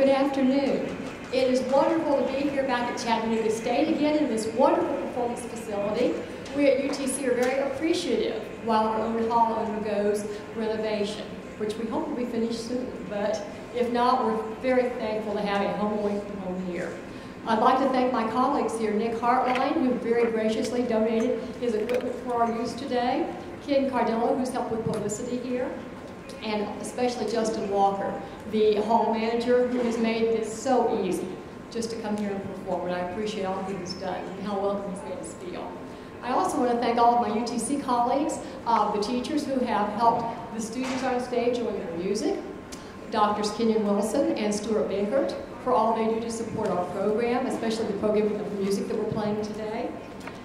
Good afternoon. It is wonderful to be here back at Chattanooga State again in this wonderful performance facility. We at UTC are very appreciative while our own hall undergoes renovation, which we hope will be finished soon. But if not, we're very thankful to have a home away from home here. I'd like to thank my colleagues here, Nick Hartline, who very graciously donated his equipment for our use today, Ken Cardillo, who's helped with publicity here, and especially Justin Walker, the hall manager, who has made this so easy just to come here and perform, and I appreciate all he has done and how welcome he's made us feel. I also want to thank all of my UTC colleagues, uh, the teachers who have helped the students on stage with their music, Doctors Kenyon Wilson and Stuart Binkert for all they do to support our program, especially the program of the music that we're playing today.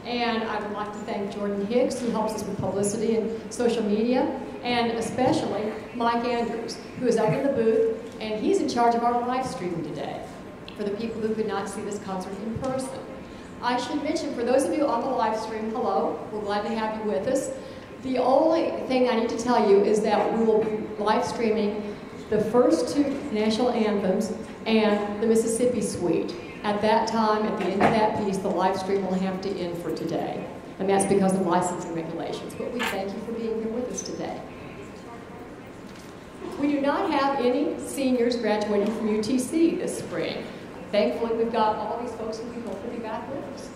And I would like to thank Jordan Hicks, who helps us with publicity and social media, and especially Mike Andrews, who is out in the booth, and he's in charge of our live stream today for the people who could not see this concert in person. I should mention, for those of you on the live stream, hello, we're glad to have you with us. The only thing I need to tell you is that we will be live streaming the first two national anthems and the Mississippi Suite. At that time, at the end of that piece, the live stream will have to end for today. And that's because of licensing regulations. But we thank you for being here with us today. We do not have any seniors graduating from UTC this spring. Thankfully, we've got all these folks who we hope will be back with us.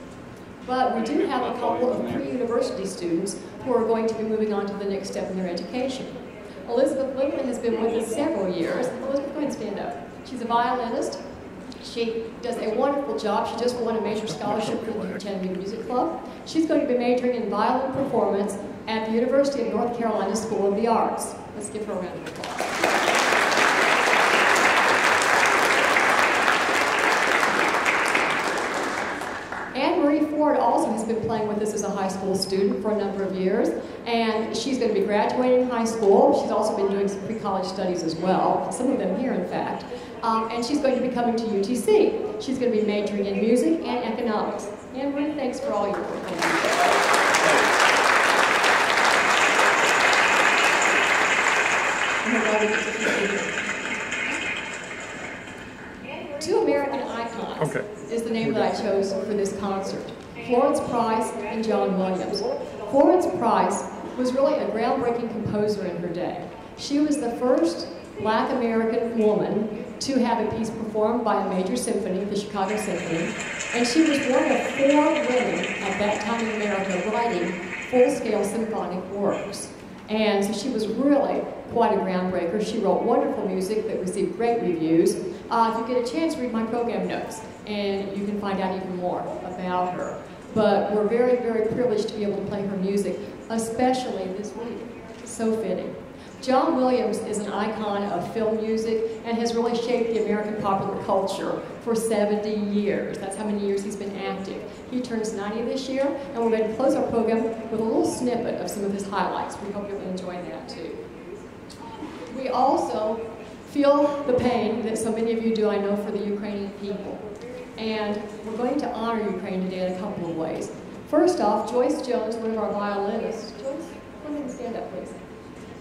But we do have a couple of pre-university students who are going to be moving on to the next step in their education. Elizabeth Lindman has been with us several years. Elizabeth, go ahead and stand up. She's a violinist, she does a wonderful job. She just won a major scholarship for the Chattanooga Music Club. She's going to be majoring in violin performance at the University of North Carolina School of the Arts. Let's give her a round of applause. Anne Marie Ford also has been playing with us as a high school student for a number of years, and she's going to be graduating high school. She's also been doing some pre-college studies as well, some of them here, in fact. Um, and she's going to be coming to UTC. She's going to be majoring in music and economics. Anne Marie, thanks for all your work. Two American icons Okay. is the name that I chose for this concert. Florence Price and John Williams. Florence Price was really a groundbreaking composer in her day. She was the first black American woman to have a piece performed by a major symphony, the Chicago Symphony, and she was one of four women at that time in America writing full-scale symphonic works. And so she was really quite a groundbreaker. She wrote wonderful music that received great reviews. Uh, if you get a chance, read my program notes, and you can find out even more about her. But we're very, very privileged to be able to play her music, especially this week. So fitting. John Williams is an icon of film music and has really shaped the American popular culture for 70 years. That's how many years he's been active. He turns 90 this year, and we're going to close our program with a little snippet of some of his highlights. We hope you'll enjoy that too. We also feel the pain that so many of you do, I know, for the Ukrainian people. And we're going to honor Ukraine today in a couple of ways. First off, Joyce Jones, one of our violinists. Joyce, come and stand up, please.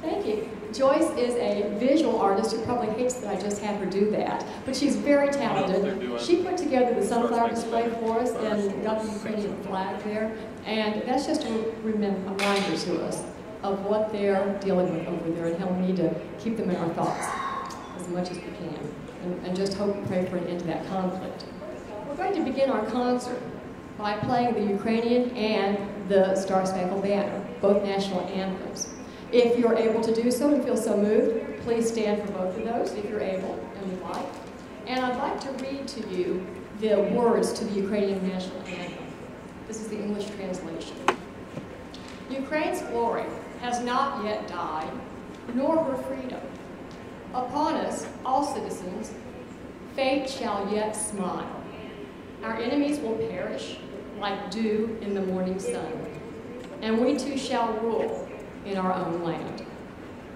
Thank you. Joyce is a visual artist who probably hates that I just had her do that, but she's very talented. She put together the sunflower display for us and got the Ukrainian flag there, and that's just a reminder to us of what they're dealing with over there and how we need to keep them in our thoughts as much as we can, and, and just hope and pray for an end to that conflict. We're going to begin our concert by playing the Ukrainian and the Star Spangled Banner, both national anthems. If you're able to do so and feel so moved, please stand for both of those if you're able and would like. And I'd like to read to you the words to the Ukrainian national anthem. This is the English translation. Ukraine's glory has not yet died, nor her freedom. Upon us, all citizens, fate shall yet smile. Our enemies will perish like dew in the morning sun, and we too shall rule in our own land.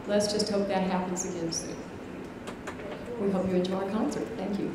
Let's just hope that happens again soon. We hope you enjoy our concert. Thank you.